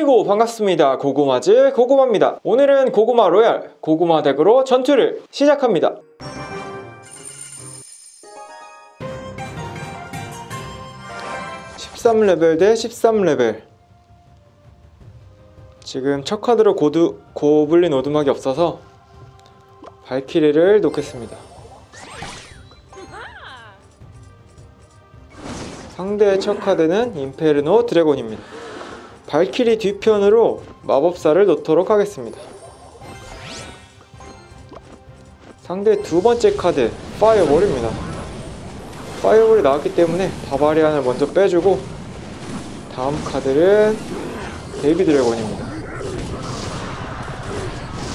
아이고 반갑습니다. 고구마즈 고구마입니다. 오늘은 고구마 로얄 고구마 덱으로 전투를 시작합니다. 13레벨 대 13레벨. 지금 첫 카드로 고두, 고블린 오두막이 없어서 발키리를 놓겠습니다. 상대의 첫 카드는 임페르노 드래곤입니다 발키리 뒤편으로 마법사를 놓도록 하겠습니다. 상대 두 번째 카드 파이어볼입니다. 파이어볼이 나왔기 때문에 바바리안을 먼저 빼주고 다음 카드는 베이비 드래곤입니다.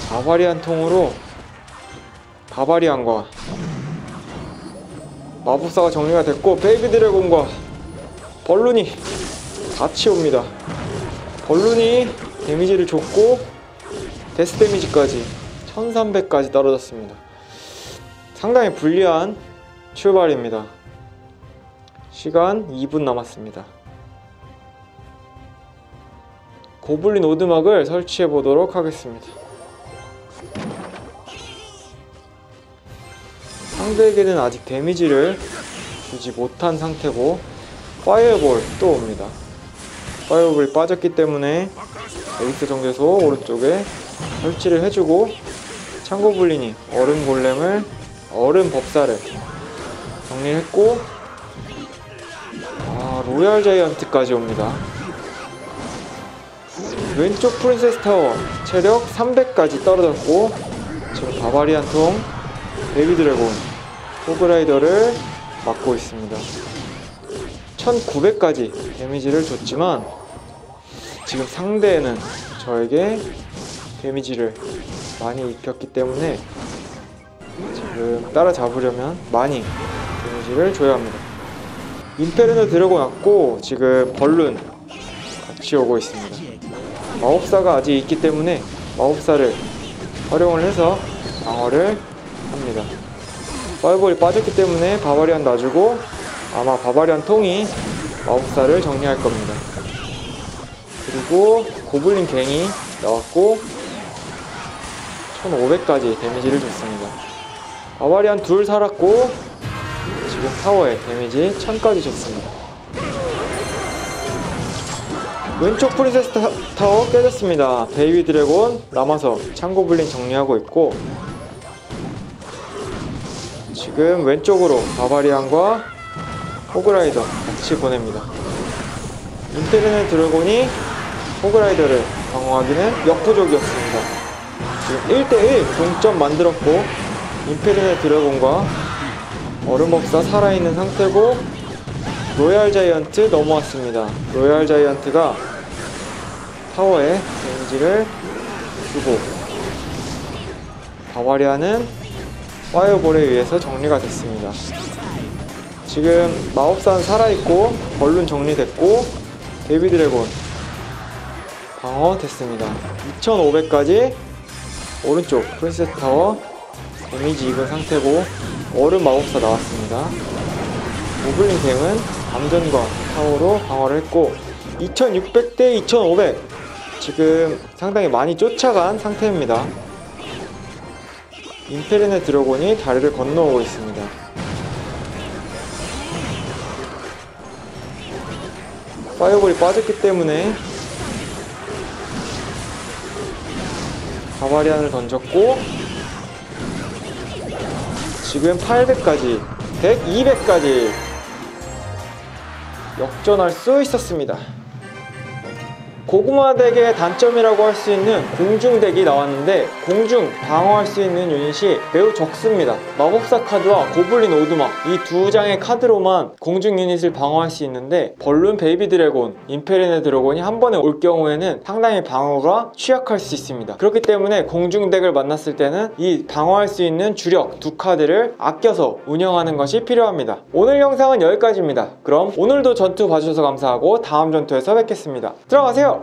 바바리안 통으로 바바리안과 마법사가 정리가 됐고 베이비 드래곤과 벌룬이 같이 옵니다 벌룬이 데미지를 줬고 death 데미지까지 1300까지 떨어졌습니다. 상당히 불리한 출발입니다. 시간 2분 남았습니다. 고블린 오두막을 설치해 보도록 하겠습니다. 상대에게는 아직 데미지를 주지 못한 상태고 파이어볼 또 옵니다 파이어볼이 빠졌기 때문에 엘릭서 정제소 오른쪽에 설치를 해주고 창고블린이 얼음 골렘을 얼음 법사를 정리했고 아 로얄 자이언트까지 옵니다. 왼쪽 프린세스 타워 체력 300까지 떨어졌고 지금 바바리안 통 베이비 드래곤 호그라이더를 막고 있습니다 1900까지 데미지를 줬지만 지금 상대는 저에게 데미지를 많이 입혔기 때문에 지금 따라잡으려면 많이 데미지를 줘야 합니다. 임페르노 드래곤 왔고 지금 벌룬 같이 오고 있습니다. 마법사가 아직 있기 때문에 마법사를 활용을 해서 방어를 합니다. 파이어볼이 빠졌기 때문에 바바리안 놔주고 아마 바바리안 통이 마법사를 정리할 겁니다. 그리고 고블린 갱이 나왔고 1500까지 데미지를 줬습니다. 바바리안 둘 살았고 지금 타워에 데미지 1000까지 줬습니다. 왼쪽 프린세스 타, 타워 깨졌습니다. 베이비 드래곤 남아서 창고블린 정리하고 있고 지금 왼쪽으로 바바리안과 호그라이더 같이 보냅니다. 인페르노 드래곤이 호그라이더를 방어하기는 역부족이었습니다. 지금 1대1 동점 만들었고 인페르노 드래곤과 얼음법사 살아있는 상태고 로얄 자이언트 넘어왔습니다. 로얄 자이언트가 타워에 damage를 주고 바바리안은 파이어볼에 의해서 정리가 됐습니다 지금 마법사는 살아있고 벌룬 정리됐고 베이비 드래곤 방어 됐습니다. 2500까지 오른쪽 프린세스 타워 damage 입은 상태고 얼음 마법사 나왔습니다. 고블린 갱은 감전과 타워로 방어를 했고 2600 대 2500 지금 상당히 많이 쫓아간 상태입니다. 인페르노 드래곤이 다리를 건너오고 있습니다 파이어볼이 빠졌기 때문에 바바리안을 던졌고 지금 800까지 100, 200까지 역전할 수 있었습니다 고구마 deck의 단점이라고 할 수 있는 공중 deck이 나왔는데 공중 방어할 수 있는 유닛이 매우 적습니다. 마법사 카드와 고블린 오두막 이 두 장의 카드로만 공중 유닛을 방어할 수 있는데 벌룬 베이비 드래곤 인페르노 드래곤이 한 번에 올 경우에는 상당히 방어가 취약할 수 있습니다. 그렇기 때문에 공중 deck을 만났을 때는 이 방어할 수 있는 주력 두 카드를 아껴서 운영하는 것이 필요합니다. 오늘 영상은 여기까지입니다. 그럼 오늘도 전투 봐주셔서 감사하고 다음 전투에서 뵙겠습니다. 들어가세요